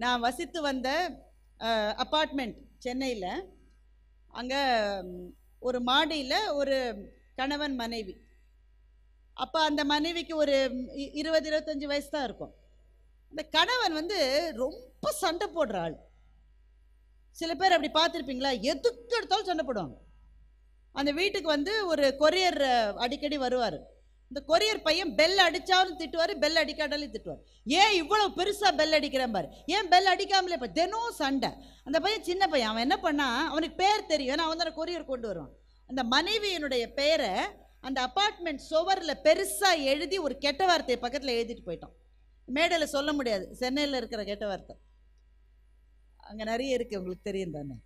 நான் வசித்து வந்த அப்பார்ட்மெண்ட் சென்னையில் அங்கே ஒரு மாடியில் ஒரு கணவன் மனைவி. அப்போ அந்த மனைவிக்கு ஒரு இ- இருபது இருபத்தஞ்சி வயசு தான் இருக்கும். அந்த கணவன் வந்து ரொம்ப சண்டை போடுற ஆள். சில பேர் அப்படி பார்த்துருப்பீங்களா? எதுக்கு எடுத்தாலும் சண்டை போடுவாங்க. அந்த வீட்டுக்கு வந்து ஒரு கொரியர் அடிக்கடி வருவார். இந்த கொரியர் பையன் பெல் அடித்தாலும் திட்டுவார் பெல் அடிக்காட்டாலும் திட்டுவார். ஏன் இவ்வளோ பெருசாக பெல் அடிக்கிறேன் பாரு? ஏன் பெல் அடிக்காமலே இப்போ தினம் சண்டை. அந்த பையன் சின்ன பையன். அவன் என்ன பண்ணா அவனுக்கு பேர் தெரியும். ஏன்னா அவன் தானே கொரியர் கொண்டு வருவான். அந்த மனைவியினுடைய பேரை அந்த அப்பார்ட்மெண்ட் சுவரில் பெருசாக எழுதி ஒரு கெட்ட வார்த்தையை பக்கத்தில் எழுதிட்டு போயிட்டான். மேடையில் சொல்ல முடியாது. சென்னையில் இருக்கிற கெட்ட வார்த்தை. அங்கே நிறைய இருக்குது உங்களுக்கு தெரியும் தானே?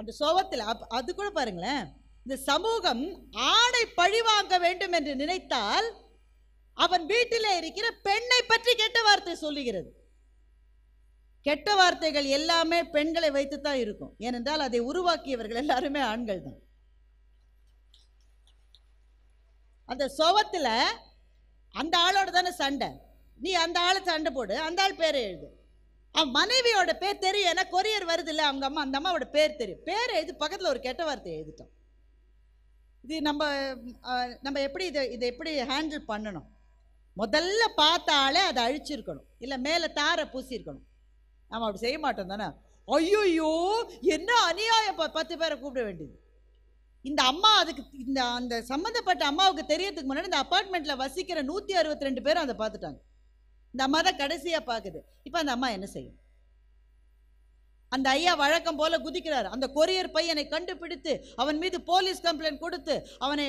அந்த சுவத்தில் அப் அது கூட பாருங்களேன். இந்த சமூகம் ஆணை பழிவாங்க வேண்டும் என்று நினைத்தால் அவன் வீட்டிலே இருக்கிற பெண்ணை பற்றி கெட்ட வார்த்தை சொல்லுகிறது. கெட்ட வார்த்தைகள் எல்லாமே பெண்களை வைத்து தான் இருக்கும். ஏனென்றால் அதை உருவாக்கியவர்கள் எல்லாருமே ஆண்கள் தான். அந்த சோகத்தில் அந்த ஆளோட தானே சண்டை. நீ அந்த ஆளை சண்டை போடு அந்த ஆள் பேரை எழுது. அவன் மனைவியோட பேர் தெரியும். ஏன்னா கொரியர் வருது இல்லை அவங்க அம்மா அந்த அம்மாவோட பேர் தெரியும். பேர் எழுதி பக்கத்தில் ஒரு கெட்ட வார்த்தையை எழுதிட்டோம் இது நம்ம நம்ம எப்படி இதை இதை எப்படி ஹேண்டில் பண்ணணும்? முதல்ல பார்த்தாலே அதை அழிச்சிருக்கணும். இல்லை மேலே தாரை பூசியிருக்கணும் நம்ம அப்படி செய்ய மாட்டோம் தானே? ஐயோ என்ன அநியாயம் ப- பத்து பேரை கூப்பிட வேண்டியது. இந்த அம்மா அதுக்கு இந்த அந்த சம்மந்தப்பட்ட அம்மாவுக்கு தெரியறதுக்கு முன்னாடி இந்த அப்பார்ட்மெண்ட்டில் வசிக்கிற நூற்றி அறுபத்தி ரெண்டு பேரும் அதை பார்த்துட்டாங்க. இந்த அம்மா தான் கடைசியாக பார்க்குது. இப்போ அந்த அம்மா என்ன செய்யும்? அந்த ஐயா வழக்கம் போல குதிக்கிறார். அந்த கொரியர் பையனை கண்டுபிடித்து அவன் மீது போலீஸ் கம்ப்ளைண்ட் கொடுத்து அவனை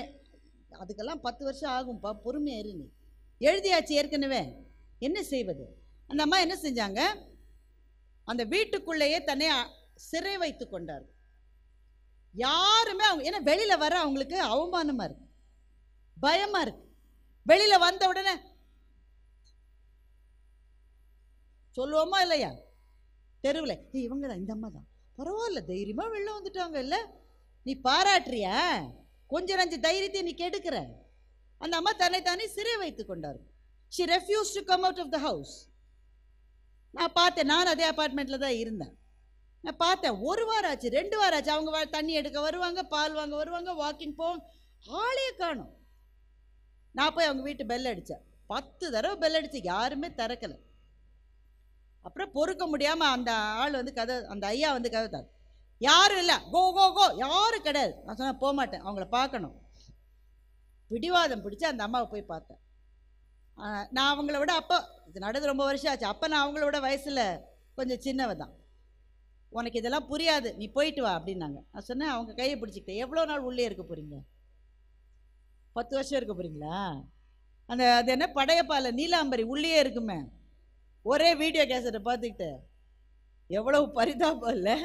அதுக்கெல்லாம் பத்து வருஷம் ஆகும்ப்பா பொறுமையாக இரு நீ. எழுதியாச்சு ஏற்கனவே. என்ன செய்வது? அந்த அம்மா என்ன செஞ்சாங்க? அந்த வீட்டுக்குள்ளேயே தன்னை சிறை வைத்து கொண்டார் யாருமே அவங்க ஏன்னா வெளியில் வர அவங்களுக்கு அவமானமாக இருக்கு. பயமாக இருக்கு. வெளியில் வந்த உடனே சொல்லுவோமா இல்லையா? தெருவில் ஏய் இவங்க தான் இந்த அம்மா தான் பரவாயில்ல தைரியமாக வெளில வந்துட்டாங்க இல்லை? நீ பாராட்டுறியா? கொஞ்ச நஞ்சு தைரியத்தை நீ கெடுக்கிற. அந்த அம்மா தன்னை தானே சிறை வைத்து கொண்டார். She refuse to come out of the house நான் பார்த்தேன் நான் அதே அப்பார்ட்மெண்ட்டில் தான் இருந்தேன். நான் பார்த்தேன் ஒரு வாரம் ஆச்சு ரெண்டு வாரம் ஆச்சு. அவங்க தண்ணி எடுக்க வருவாங்க பால் வாங்க வருவாங்க வாக்கிங் போவாங்க ஆளே காணும். நான் போய் அவங்க வீட்டு பெல் அடித்தேன் பத்து தடவை பெல் அடித்து யாருமே திறக்கலை. அப்புறம் பொறுக்க முடியாமல் அந்த ஆள் வந்து கதை அந்த ஐயா வந்து கதைத்தார் யாரும் இல்லை. கோ கோ கோ. யாரும் கிடையாது. நான் சொன்னேன் போக மாட்டேன். அவங்கள பார்க்கணும். பிடிவாதம் பிடிச்சி அந்த அம்மாவை போய் பார்த்தேன். நான் அவங்கள விட அப்போ இது நடந்து ரொம்ப வருஷம் ஆச்சு. அப்போ நான் அவங்கள விட வயசில் கொஞ்சம் சின்னவ தான். உனக்கு இதெல்லாம் புரியாது. நீ போயிட்டு வா அப்படின்னாங்க. நான் சொன்னேன் அவங்க கையை பிடிச்சிக்கிட்டேன். எவ்வளோ நாள் உள்ளே இருக்க போகிறீங்க பத்து வருஷம் இருக்க போகிறீங்களா அந்த அது என்ன? படையப்பால நீலாம்பரி. உள்ளே இருக்குமே. ஒரே வீடியோ கேசட்டை பார்த்துக்கிட்டு எவ்வளவு பரிதாபம் இல்லை.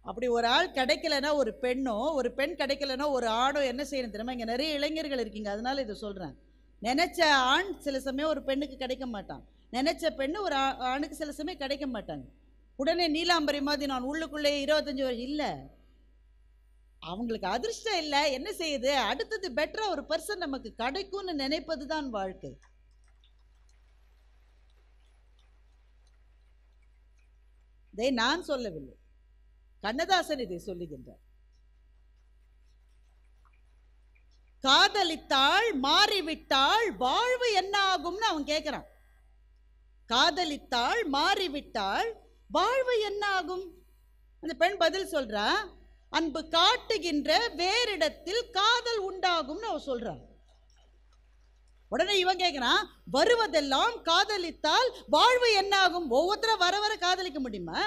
அப்படி ஒரு ஆள் கிடைக்கலனா ஒரு பெண்ணோ ஒரு பெண் கிடைக்கலனா ஒரு ஆடோ என்ன செய்யணும் தெரியுமா? இங்கே நிறைய இளைஞர்கள் இருக்கீங்க அதனால இதை சொல்கிறேன் நினச்ச ஆண் சில சமயம் ஒரு பெண்ணுக்கு கிடைக்க மாட்டான். நினச்ச பெண்ணு ஒரு ஆ- ஆணுக்கு சில சமயம் கிடைக்க மாட்டாங்க. உடனே நீலாம்பரி மாதிரி நான் உள்ளுக்குள்ளே இருபத்தஞ்சி வருஷம் இல்லை. அவங்களுக்கு அதிர்ஷ்டம் இல்லை. என்ன செய்யுது? அடுத்தது பெட்டரா ஒரு பர்சன் நமக்கு கிடைக்கும்னு நினைப்பது தான் வாழ்க்கை. இதை நான் சொல்லவில்லை. கண்ணதாசன் இதை சொல்லுகின்றார். காதலித்தாள் மாறிவிட்டாள் வாழ்வு என்ன ஆகும்னு அவன் கேட்கிறான் காதலித்தாள் மாறிவிட்டாள் வாழ்வு என்ன ஆகும் அந்த பெண் பதில் சொல்றா அன்பு காட்டுகின்ற வேறிடத்தில் காதல் உண்டாகும்னு அவ சொல்றான் உடனே இவன் கேட்குறான் வருவதெல்லாம் காதலித்தால் வாழ்வு என்ன ஆகும் ஒவ்வொருத்தரும் வர வர காதலிக்க முடியுமா?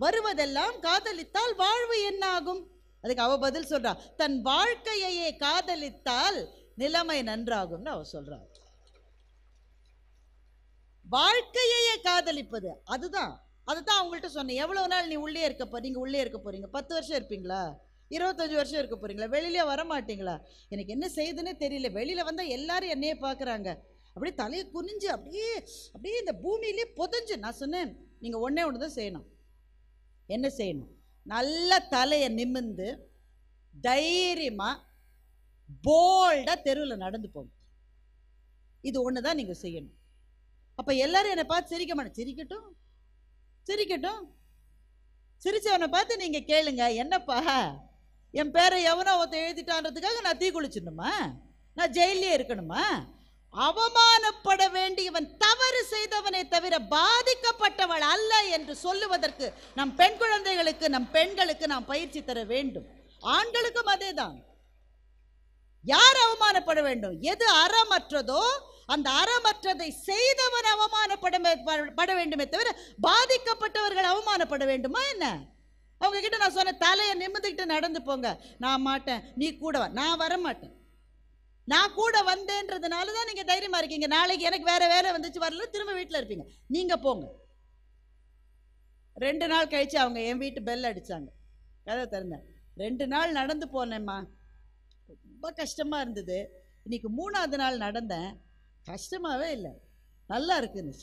வருவதெல்லாம் காதலித்தால் வாழ்வு என்ன ஆகும் அதுக்கு அவ பதில் சொல்றா தன் வாழ்க்கையையே காதலித்தால் நிலைமை நன்றாகும்னு அவ சொல்றா. வாழ்க்கையையே காதலிப்பது அதுதான். அதுதான் அவங்கள்ட்ட சொன்னேன். எவ்வளவு நாள் நீ உள்ளே இருக்க போறீங்க உள்ளே இருக்க போறீங்க பத்து வருஷம் இருப்பீங்களா? இருபத்தஞ்சி வருஷம் இருக்க போகிறீங்களா வெளியிலே வர மாட்டீங்களா எனக்கு என்ன செய்யுதுன்னே தெரியல. வெளியில் வந்தால் எல்லாரும் என்னையே பார்க்குறாங்க. அப்படியே தலையை குனிஞ்சு அப்படியே அப்படியே இந்த பூமியிலே புதஞ்சு. நான் சொன்னேன் நீங்கள் ஒன்றே ஒன்று தான் செய்யணும். என்ன செய்யணும்? நல்ல தலையை நிமிர்ந்து தைரியமாக போல்டாக தெருவில் நடந்து போகும் இது ஒன்று தான் நீங்கள் செய்யணும். அப்போ எல்லாரும் என்னை பார்த்து சிரிக்க மாட்டேன் சிரிக்கட்டும். சிரிக்கட்டும். சிரிச்சவனை பார்த்து நீங்கள் கேளுங்க என்னப்பா? என் பேரை எவனோ ஒருத்தன் எழுதிட்டான்றதுக்காக நான் தீ குளிச்சிடணுமா? நான் ஜெயிலே இருக்கணுமா? அவமானப்பட வேண்டியவன் தவறு செய்தவனை தவிர பாதிக்கப்பட்டவள் அல்ல என்று சொல்லுவதற்கு நம் பெண் குழந்தைகளுக்கு நம் பெண்களுக்கு நாம் பயிற்சி தர வேண்டும். ஆண்களுக்கும் அதேதான். யார் அவமானப்பட வேண்டும்? எது அறமற்றதோ அந்த அறமற்றதை செய்தவன் அவமானப்பட பட வேண்டுமே தவிர பாதிக்கப்பட்டவர்கள் அவமானப்பட வேண்டுமா என்ன? அவங்க கிட்ட நான் சொன்ன தலையை நிமிந்துக்கிட்டு நடந்து போங்க. நான் மாட்டேன். நீ கூட வா. நான் வர மாட்டேன் நான் கூட வந்தேன்றதுனால தான் நீங்கள் தைரியமாக இருக்கீங்க. நாளைக்கு எனக்கு வேற வேலை வந்துச்சு வரல திரும்ப வீட்டில் இருப்பீங்க. நீங்கள் போங்க. ரெண்டு நாள் கழிச்சு அவங்க என் வீட்டு பெல் அடிச்சாங்க. கதை திறந்தேன் ரெண்டு நாள் நடந்து போனேம்மா. ரொம்ப கஷ்டமாக இருந்தது. இன்னைக்கு மூணாவது நாள் நடந்தேன். கஷ்டமாகவே இல்லை. நல்லா இருக்குன்னு.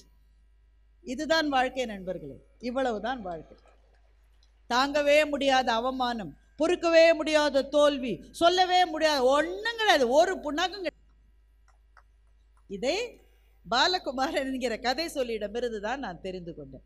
இதுதான் வாழ்க்கை நண்பர்களே. இவ்வளவுதான் வாழ்க்கை. தாங்கவே முடியாத அவமானம் பொறுக்கவே முடியாத தோல்வி சொல்லவே முடியாத ஒன்றும் கிடையாது. ஒரு புண்ணாக்கும் கிடையாது. இதை பாலகுமாரன் என்கிற கதை சொல்லியிடமிருந்து தான் நான் தெரிந்து கொண்டேன்.